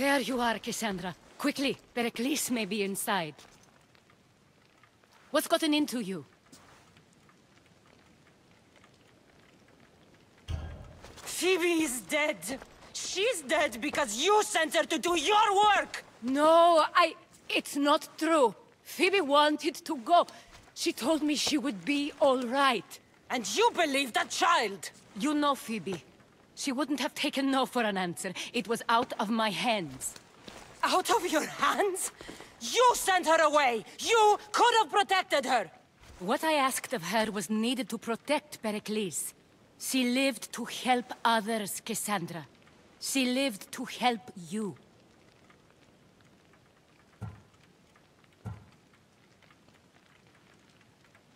There you are, Cassandra. Quickly, Pericles may be inside. What's gotten into you? Phoebe is dead. She's dead because you sent her to do your work! No, I... It's not true. Phoebe wanted to go. She told me she would be all right. And you believe that child! You know Phoebe. She wouldn't have taken no for an answer. It was out of my hands. Out of your hands? You sent her away! You could have protected her! What I asked of her was needed to protect Pericles. She lived to help others, Cassandra. She lived to help you.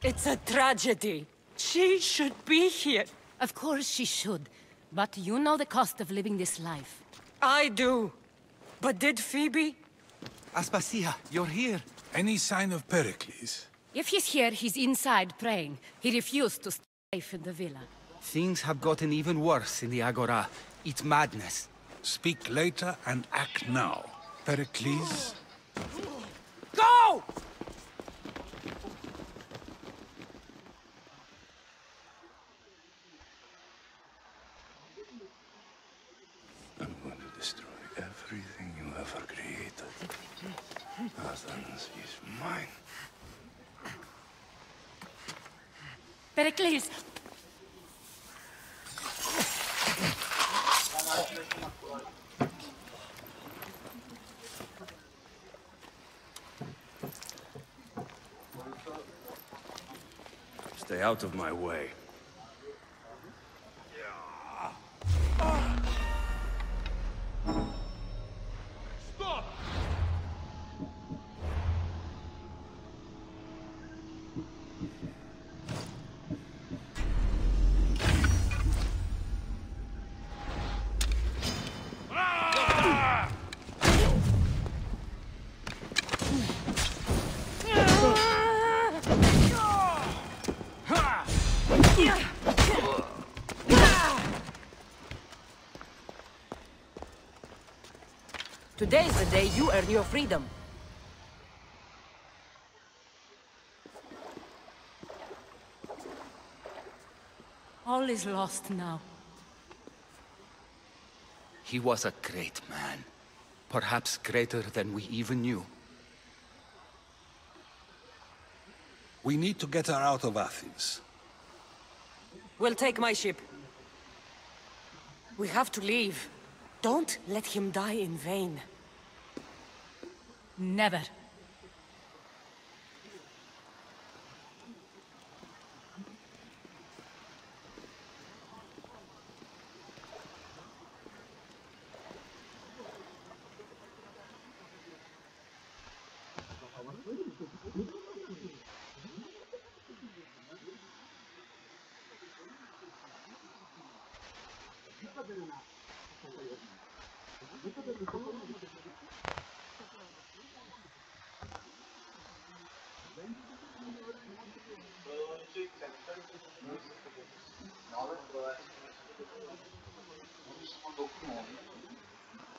It's a tragedy. She should be here. Of course she should. But you know the cost of living this life. I do. But did Phoebe? Aspasia, you're here. Any sign of Pericles? If he's here, he's inside praying. He refused to stay safe in the villa. Things have gotten even worse in the Agora. It's madness. Speak later and act now. Pericles? Go! I'm going to destroy everything you ever created. Athens is mine. Pericles! Stay out of my way. Today's the day you earn your freedom. All is lost now. He was a great man. Perhaps greater than we even knew. We need to get her out of Athens. We'll take my ship. We have to leave. Don't let him die in vain. Never.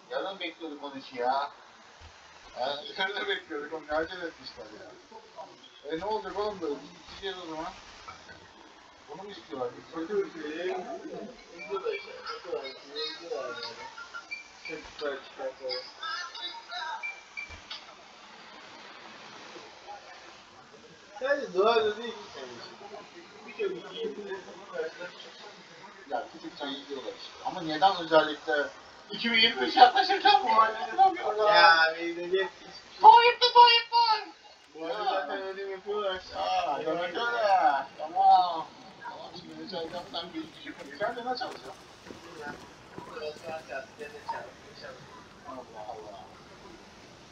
Yarın bekliyorduk onu işi ya. Ha, yarın bekliyorduk onu acele etmişler ya. E ne olacak oğlum? Biz gideceğiz o zaman. Bunu mu istiyorlar? Bir şey. Hızlı da işte. Hızlı da işte. Hızlı da işte. Çocuklar çıkartıyor. dua dedi bir kere iki yetinde ya küçükten işte. Ama neden özellikle 2025 yaklaşırken bu haline yapamıyorlar? Ya bir de geç. Toyipti toyipti. Bu arada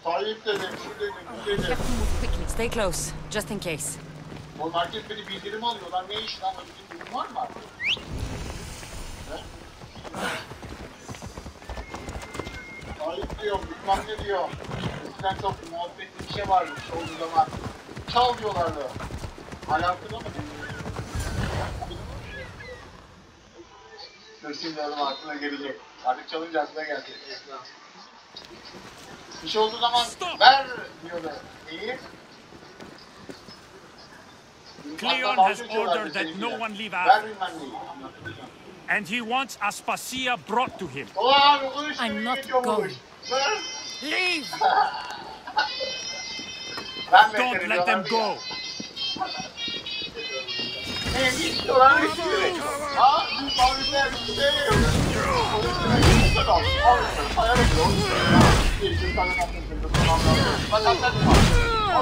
Tayyip dedim, şu dedim, bu dedim. Captain quickly stay close, just in case. O market beni bildirim alıyorlar. Ne iş lan? Bizim durum var mı? He? Tayyip diyor, bilmem ne diyor. Eskiden çok muhabbetli bir şey varmış olduğu zaman. Çal diyorlardı. Alakalı mı? Dur şimdi adam aklına gelecek. Artık çalınca aklına gelecek. Bir şey olduğu zaman ver diyorlar. İyi. Cleon has ordered that no one leave Ver Athens, and he wants Aspasia brought to him. Ulan bu işte I'm not going. Leave! Don't let them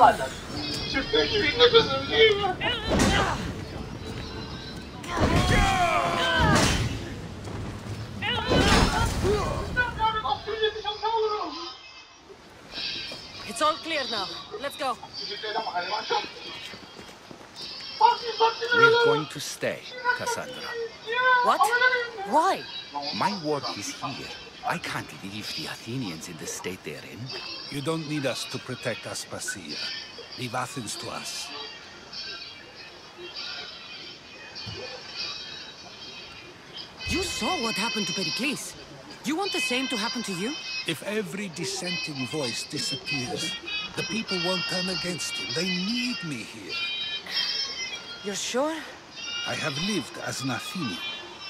diyorlar ya. go. Ne istiyorlar ne istiyorlar? Ha? Bu fabrikler bir şey yok. Polisler kaldı. Fabrikler sayar ediyor. Onu söylüyor. Bir sürü tane kaptın, bir sürü tane kaptın. Bak kaptın mı? Olacak. Çıktı gibi nefesim değil mi? It's all clear now. Let's go. We're going to stay, Cassandra. What? Why? My work is here. I can't leave the Athenians in the state they're in. You don't need us to protect Aspasia. Leave Athens to us. You saw what happened to Pericles. Do you want the same to happen to you? If every dissenting voice disappears, the people won't turn against him. They need me here. You're sure? I have lived as an Athenian,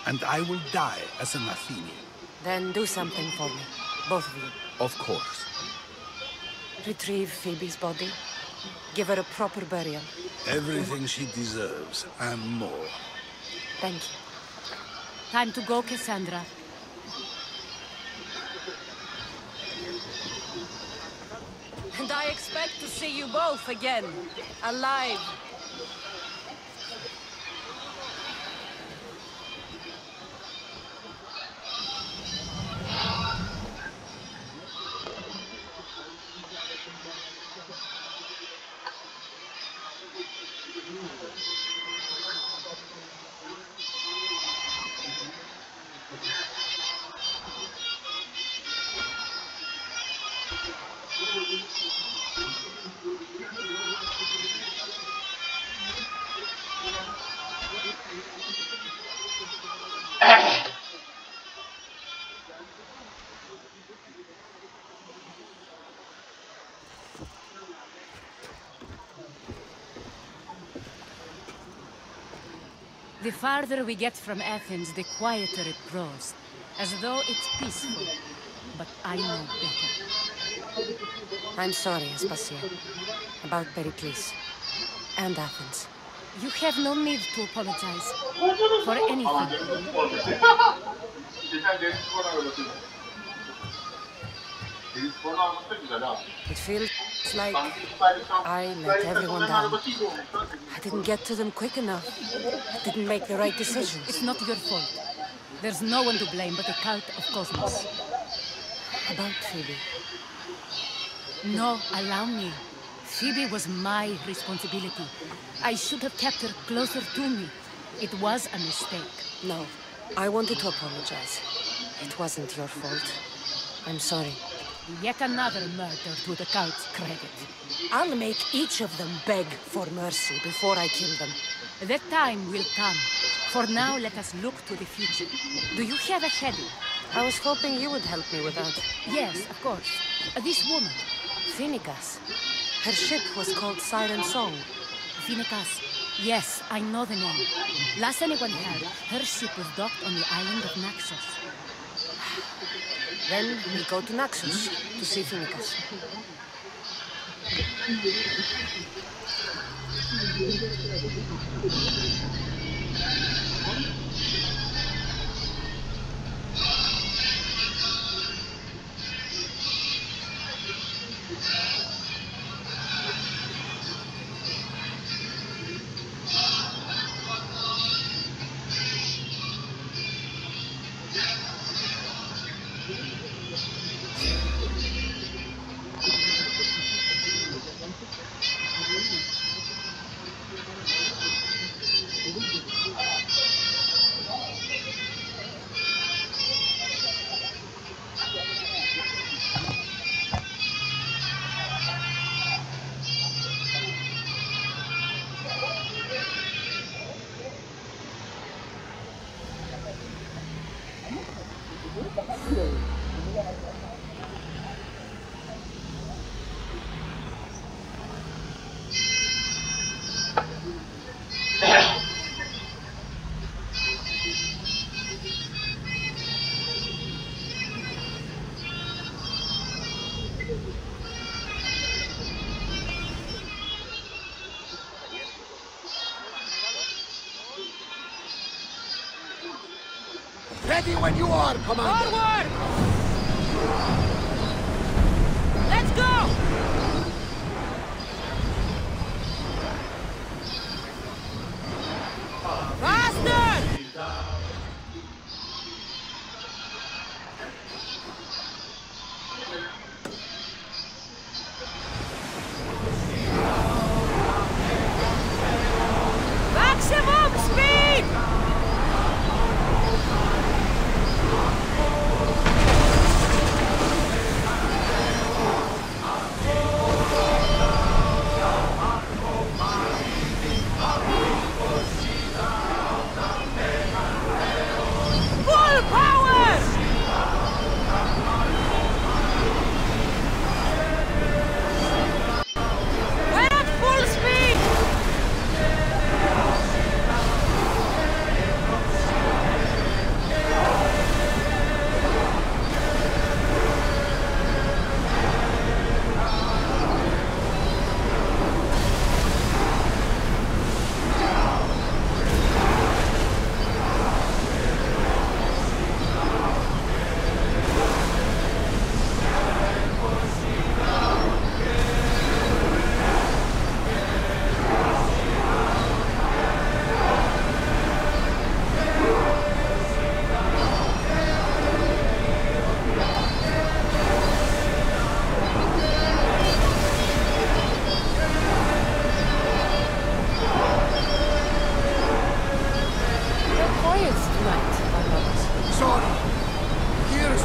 and I will die as an Athenian. Then do something for me. Both of you. Of course. Retrieve Phoebe's body. Give her a proper burial. Everything she deserves, and more. Thank you. Time to go, Cassandra. And I expect to see you both again. Alive. The farther we get from Athens, the quieter it grows. As though it's peaceful. But I know better. I'm sorry, Aspasia. About Pericles. And Athens. You have no need to apologize. For anything. Geçen deniz sporuna anlatıyor. Deniz sporunu anlatsa güzel ha. It feels like Sanki İsrail'de şu an- I let everyone down. Arabası gibi olmuş lan. I didn't get to them quick enough. I didn't make the right decisions. It's not your fault. There's no one to blame but the cult of Kosmos. About Phoebe. No, allow me. Phoebe was my responsibility. I should have kept her closer to me. It was a mistake. No. I wanted to apologize. It wasn't your fault. I'm sorry. Yet another murder to the cult's credit. I'll make each of them beg for mercy before I kill them. That time will come. For now, let us look to the future. Do you have a headache? I was hoping you would help me with that. Yes, of course. This woman, Phoenicas. Her ship was called Siren Song. Phoenicas. Yes, I know the name. Last anyone heard, her ship was docked on the island of Naxos. Then we go to Naxos to see Finnegas. ready when you are, Commander! Onward! Let's go!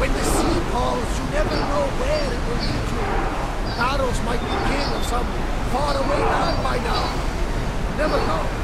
When the sea calls, you never know where it will lead you. Battles might be king of some faraway land by now. Never know.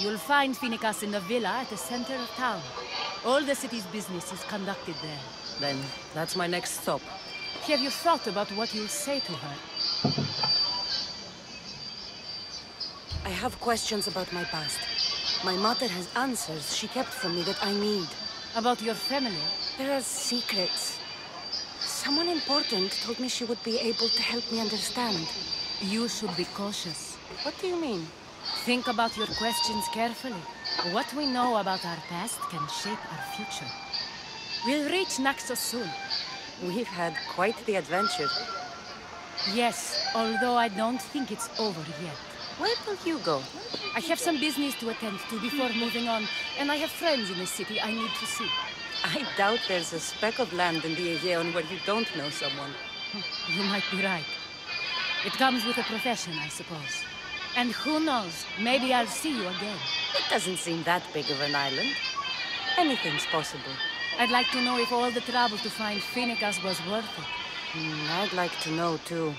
You'll find Finicas in the villa at the center of town. All the city's business is conducted there. Then, that's my next stop. Have you thought about what you'll say to her? I have questions about my past. My mother has answers she kept from me that I need. About your family? There are secrets. Someone important told me she would be able to help me understand. You should be cautious. What do you mean? Think about your questions carefully. What we know about our past can shape our future. We'll reach Naxos soon. We've had quite the adventure. Yes, although I don't think it's over yet. Where will you go? I have some business to attend to before moving on, and I have friends in the city I need to see. I doubt there's a speck of land in the Aegean where you don't know someone. You might be right. It comes with a profession, I suppose. And who knows, maybe I'll see you again. It doesn't seem that big of an island. Anything's possible. I'd like to know if all the trouble to find Finicas was worth it. Hmm, I'd like to know, too.